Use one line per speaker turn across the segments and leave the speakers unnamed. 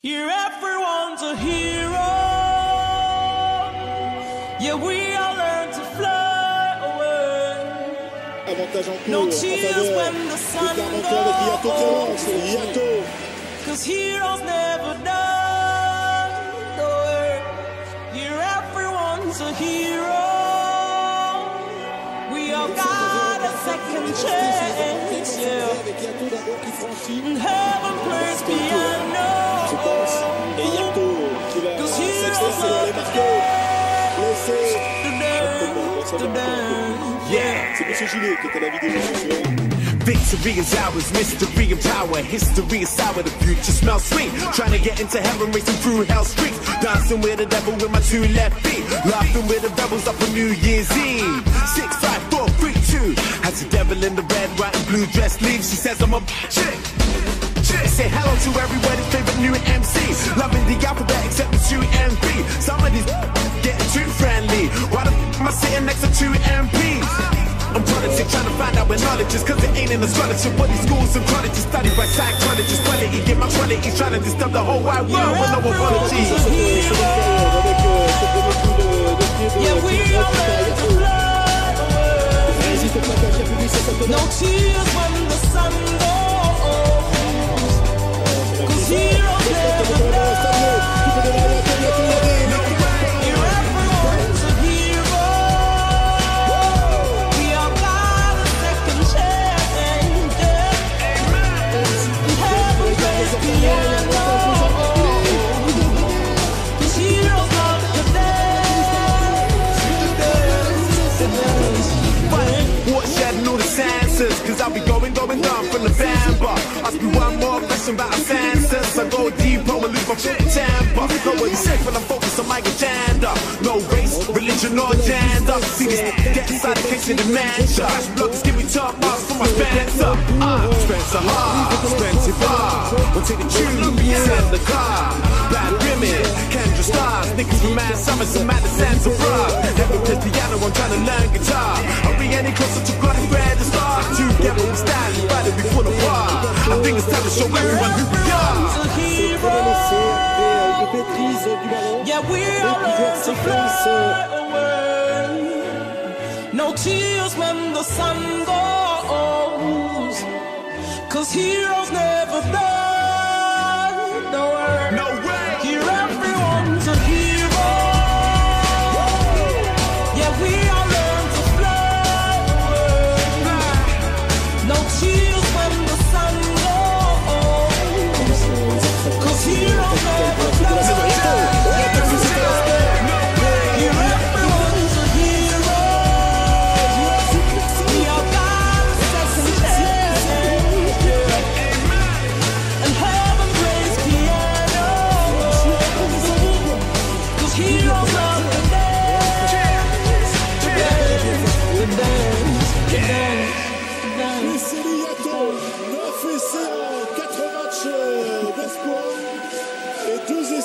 Here everyone's a hero. Yeah, we all learn to fly away.
Avantage en
No tears when the sun
Clermontois avec Yato qui avance.
goes. Cause heroes never die. No. Here everyone's a hero. We all got a second chance. Yeah.
avec Yato d'abord qui franchit.
And heaven
Yeah.
C'est Monsieur Gillet qui est la vidéo.
Victory is ours, mystery and power. History is sour, the future smells sweet. Trying to get into heaven, racing through hell streets. Dancing with the devil with my two left feet. Laughing with the rebels up on New Year's Eve. Six, five, four, three, two. Has the devil in the red, white, and blue dress leaves. She says I'm a chick. Chick. Say hello to everybody's favorite new MC. Loving the alphabet except the two and B. Some of these getting too friendly. Why the I sitting next to two MPs? I'm prodigy trying to find out where knowledge is Cause it ain't in the scholarship. But these schools and colleges Studied by psychologists Quality, get my quality Trying to disturb the whole wide world With no apology
Cette seconde période
senses Cause I'll be going, going down from November. Ask me one more question about a census. I go deep, I'ma lose my fit temper Nobody's safe when I'm focused on my agenda. No race, religion or gender. See this get inside the case of dementia Flash blogs give me top marks for my Spencer uh, Spencer hard, expensive bar We'll take the tube, send the car. Bad women, Kendra stars Niggas from Mad Summers and Mad Santa Rock plays piano, I'm trying to learn guitar Are we any closer to God and where to start? Together we stand, fighting before the war I think it's time to show everyone who we are
Everyone's a hero.
Et une maîtrise du ballon.
Yeah, we
Et
all
plusieurs
learn to fly away. No tears when the sun goes. Cause heroes Cause heroes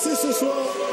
Merci ce soir.